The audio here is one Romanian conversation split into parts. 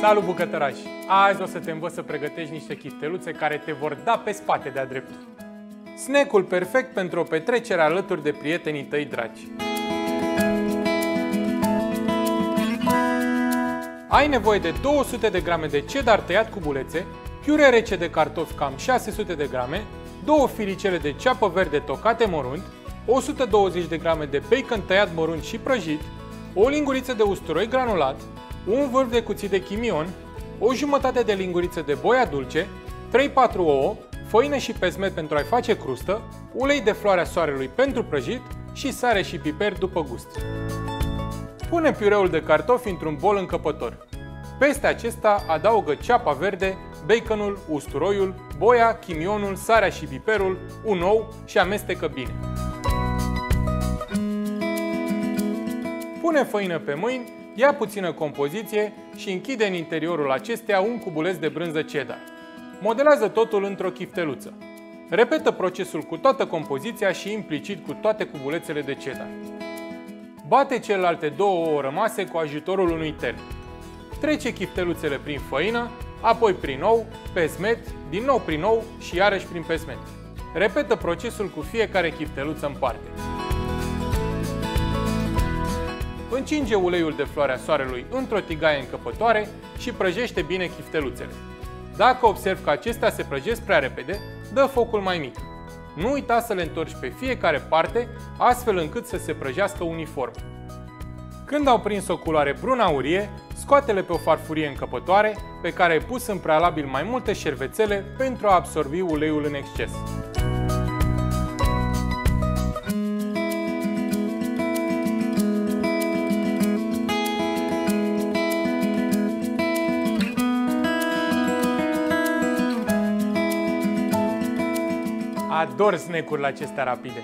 Salut bucătărași! Azi o să te învăț să pregătești niște chifteluțe care te vor da pe spate de-a dreptul. Snack-ul perfect pentru o petrecere alături de prietenii tăi dragi. Ai nevoie de 200 de grame de cheddar tăiat cu bulețe, piure rece de cartofi cam 600 de grame, două filicele de ceapă verde tocate mărunt, 120 de grame de bacon tăiat mărunt și prăjit, o linguriță de usturoi granulat, un vârf de cuțit de chimion, o jumătate de linguriță de boia dulce, 3-4 ouă, făină și pesmet pentru a-i face crustă, ulei de floarea soarelui pentru prăjit și sare și piper după gust. Pune piureul de cartofi într-un bol încăpător. Peste acesta adaugă ceapa verde, baconul, usturoiul, boia, chimionul, sarea și piperul, un ou și amestecă bine. Pune făină pe mâini, ia puțină compoziție și închide în interiorul acesteia un cubuleț de brânză cheddar. Modelează totul într-o chifteluță. Repetă procesul cu toată compoziția și implicit cu toate cubulețele de cheddar. Bate celelalte două ouă rămase cu ajutorul unui tern. Trece chifteluțele prin făină, apoi prin ou, pesmet, din nou prin ou și iarăși prin pesmet. Repetă procesul cu fiecare chifteluță în parte. Încinge uleiul de floarea soarelui într-o tigaie încăpătoare și prăjește bine chifteluțele. Dacă observi că acestea se prăjesc prea repede, dă focul mai mic. Nu uita să le întorci pe fiecare parte, astfel încât să se prăjească uniform. Când au prins o culoare brun-aurie, scoate-le pe o farfurie încăpătoare pe care ai pus în prealabil mai multe șervețele pentru a absorbi uleiul în exces. Ador snack-urile acestea rapide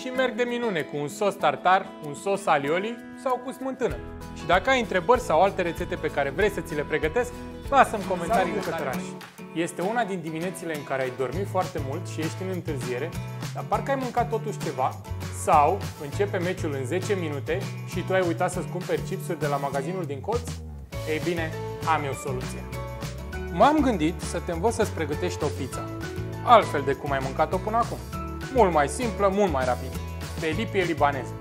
și merg de minune cu un sos tartar, un sos alioli sau cu smântână. Și dacă ai întrebări sau alte rețete pe care vrei să ți le pregătesc, lasă-mi comentarii cu cătărași. Este una din diminețile în care ai dormit foarte mult și ești în întârziere, dar parcă ai mâncat totuși ceva, sau începe meciul în 10 minute și tu ai uitat să-ți cumperi chipsuri de la magazinul din colț? Ei bine, am eu soluția. M-am gândit să te învăț să-ți pregătești o pizza altfel de cum ai mâncat-o până acum. Mult mai simplă, mult mai rapid. Pe lipie libaneze.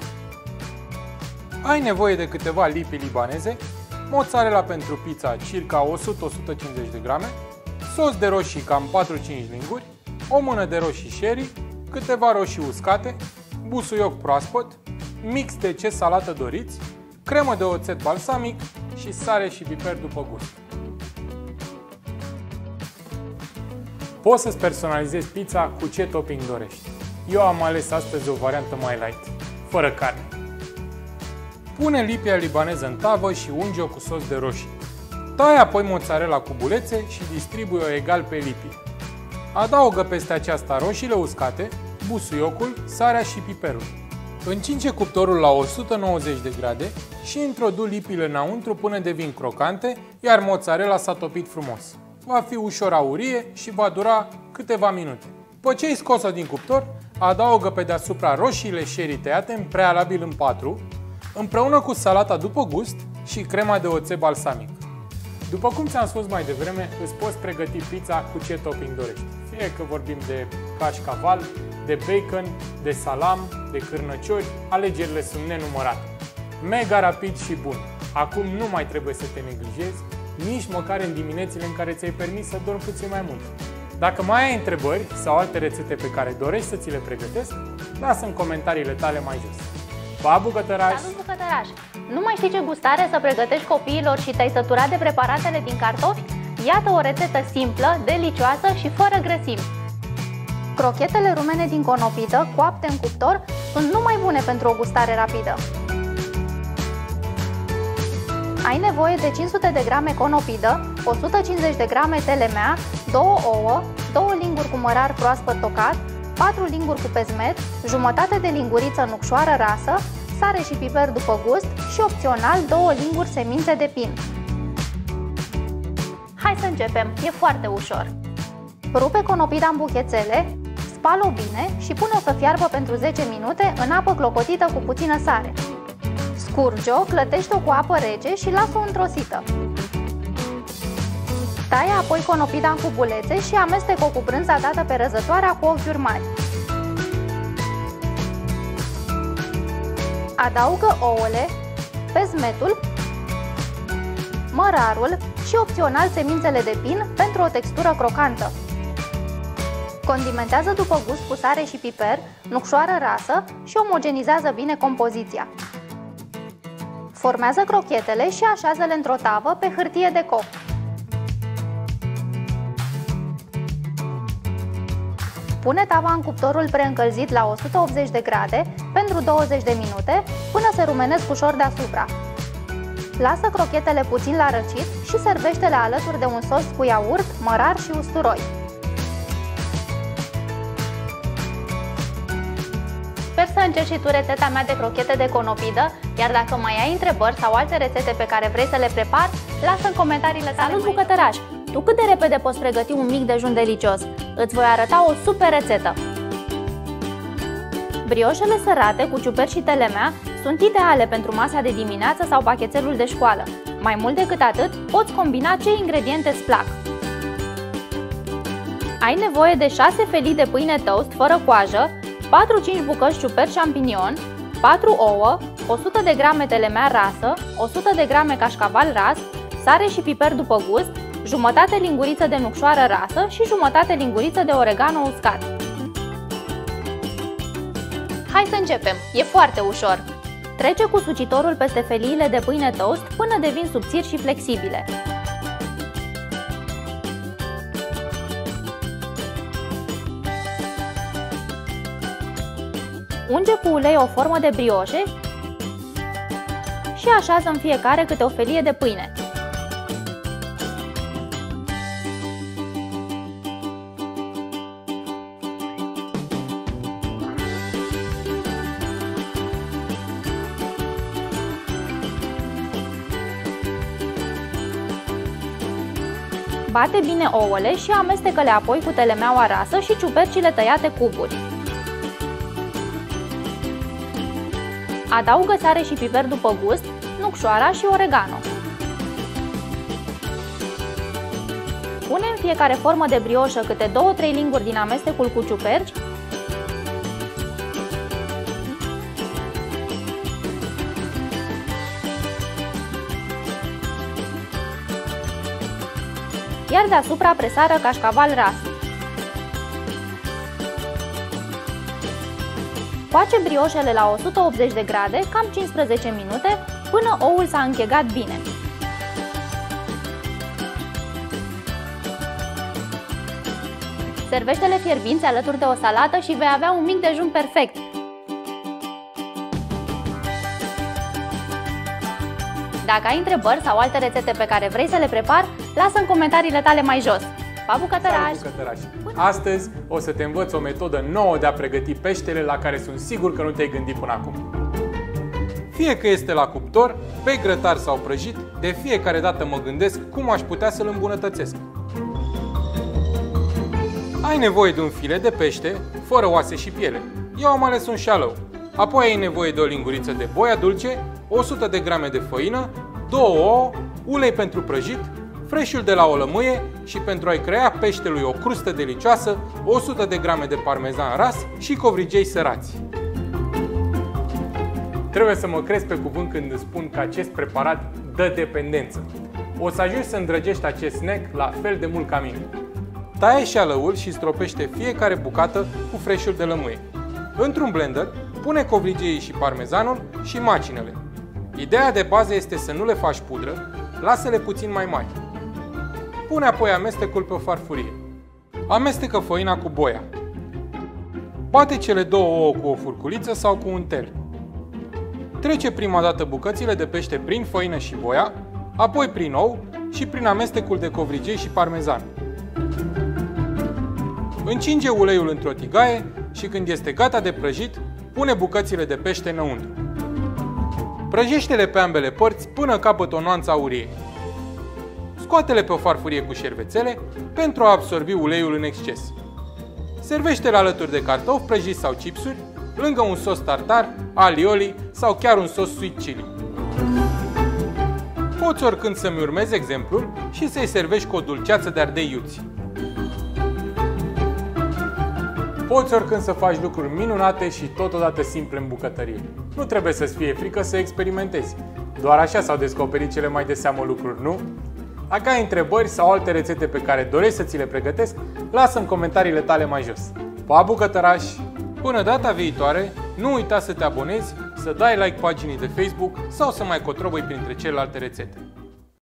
Ai nevoie de câteva lipi libaneze, mozzarella pentru pizza circa 100-150 de grame, sos de roșii cam 4-5 linguri, o mână de roșii sherry, câteva roșii uscate, busuioc proaspăt, mix de ce salată doriți, cremă de oțet balsamic și sare și piper după gust. Poți să-ți personalizezi pizza cu ce topping dorești. Eu am ales astăzi o variantă mai light, fără carne. Pune lipia libaneză în tavă și unge-o cu sos de roșii. Tai apoi mozzarella cu bulețe și distribuie-o egal pe lipii. Adaugă peste aceasta roșiile uscate, busuiocul, sarea și piperul. Încinge cuptorul la 190 de grade și introdu lipile înăuntru până devin crocante, iar mozzarella s-a topit frumos va fi ușor aurie și va dura câteva minute. După ce ai scos-o din cuptor, adaugă pe deasupra roșiile sherry tăiate în prealabil în patru, împreună cu salata după gust și crema de oțet balsamic. După cum ți-am spus mai devreme, îți poți pregăti pizza cu ce topping dorești. Fie că vorbim de cașcaval, de bacon, de salam, de cârnăciori, alegerile sunt nenumărate. Mega rapid și bun. Acum nu mai trebuie să te neglijezi nici măcar în diminețile în care ți-ai permis să dormi puțin mai mult. Dacă mai ai întrebări sau alte rețete pe care dorești să ți le pregătesc, lasă în comentariile tale mai jos. Pa, bucătăraș! Salut, bucătăraș! Nu mai știi ce gustare să pregătești copiilor și te-ai săturat de preparatele din cartofi? Iată o rețetă simplă, delicioasă și fără grăsimi. Crochetele rumene din conopidă, coapte în cuptor, sunt numai bune pentru o gustare rapidă. Ai nevoie de 500 de grame conopidă, 150 de grame telemea, 2 ouă, 2 linguri cu mărar proaspăt tocat, 4 linguri cu pezmet, jumătate de linguriță nucșoară rasă, sare și piper după gust și opțional 2 linguri semințe de pin. Hai să începem, e foarte ușor. Rupe conopida în buchețele, spală-o bine și pune-o să fiarbă pentru 10 minute în apă clocotită cu puțină sare. Scurge-o, clătește-o cu apă rece și lasă-o întrosită. Taie apoi conopida în cubulețe și amestec-o cu brânza dată pe răzătoarea cu ochiuri mari. Adaugă ouăle, pezmetul, mărarul și opțional semințele de pin pentru o textură crocantă. Condimentează după gust cu sare și piper, nucșoară rasă și omogenizează bine compoziția. Formează crochetele și așează-le într-o tavă pe hârtie de coc. Pune tava în cuptorul preîncălzit la 180 de grade pentru 20 de minute până se rumenesc ușor deasupra. Lasă crochetele puțin la răcit și servește-le alături de un sos cu iaurt, mărar și usturoi. Sper să încerci și tu rețeta mea de crochete de conopidă, iar dacă mai ai întrebări sau alte rețete pe care vrei să le prepar, lasă în comentariile tale. Salut bucătăraș! Tu cât de repede poți pregăti un mic dejun delicios? Îți voi arăta o super rețetă! Brioșele sărate cu ciuperci și telemea sunt ideale pentru masa de dimineață sau pachetelul de școală. Mai mult decât atât, poți combina ce ingrediente îți plac. Ai nevoie de 6 felii de pâine toast fără coajă, 4-5 bucăți ciuperci champignon, 4 ouă, 100 de grame telemea rasă, 100 de grame cașcaval ras, sare și piper după gust, jumătate linguriță de nucșoară rasă și jumătate linguriță de oregano uscat. Hai să începem! E foarte ușor! Trece cu sucitorul peste feliile de pâine toast până devin subțiri și flexibile. Unge cu ulei o formă de brioșe și așează în fiecare câte o felie de pâine. Bate bine ouăle și amestecă-le apoi cu telemeaua rasă și ciupercile tăiate cuburi. Adaugă sare și piper după gust, nucșoara și oregano. Pune în fiecare formă de brioșă câte 2-3 linguri din amestecul cu ciuperci iar deasupra presară cașcaval ras. Face brioșele la 180 de grade, cam 15 minute, până oul s-a închegat bine. Servește-le fierbinți alături de o salată și vei avea un mic dejun perfect. Dacă ai întrebări sau alte rețete pe care vrei să le prepar, lasă în comentariile tale mai jos. Pa, bucătăraș! bucătăraș! Astăzi o să te învăț o metodă nouă de a pregăti peștele la care sunt sigur că nu te-ai gândit până acum. Fie că este la cuptor, pe grătar sau prăjit, de fiecare dată mă gândesc cum aș putea să-l îmbunătățesc. Ai nevoie de un filet de pește, fără oase și piele. Eu am ales un șalău. Apoi ai nevoie de o linguriță de boia dulce, 100 de grame de făină, 2 ouă, ulei pentru prăjit, freșul de la o lămâie și pentru a-i crea peștelui o crustă delicioasă, 100 de grame de parmezan ras și covrigei sărați. Trebuie să mă crezi pe cuvânt când îți spun că acest preparat dă dependență. O să ajungi să îndrăgești acest snack la fel de mult ca mine. Taie șalăul și stropește fiecare bucată cu freșul de lămâie. Într-un blender, pune covrigeii și parmezanul și macinele. Ideea de bază este să nu le faci pudră, lasă-le puțin mai mari. Pune apoi amestecul pe o farfurie. Amestecă făina cu boia. Bate cele două ouă cu o furculiță sau cu un tel. Trece prima dată bucățile de pește prin făină și boia, apoi prin ou și prin amestecul de covrigei și parmezan. Încinge uleiul într-o tigaie și când este gata de prăjit, pune bucățile de pește înăuntru. Prăjește-le pe ambele părți până capăt o nuanță aurie. Scoate-le pe o farfurie cu șervețele pentru a absorbi uleiul în exces. Servește-le alături de cartofi prăjiți sau chipsuri, lângă un sos tartar, alioli sau chiar un sos sweet chili. poți oricând să-mi urmezi exemplul și să-i servești cu o dulceață de ardei iuți. Poți oricând să faci lucruri minunate și totodată simple în bucătărie. Nu trebuie să-ți fie frică să experimentezi. Doar așa s-au descoperit cele mai de seamă lucruri, nu? Dacă ai întrebări sau alte rețete pe care dorești să ți le pregătesc, lasă în comentariile tale mai jos. Pa, bucătăraș! Până data viitoare, nu uita să te abonezi, să dai like paginii de Facebook sau să mai cotrobăi printre celelalte rețete.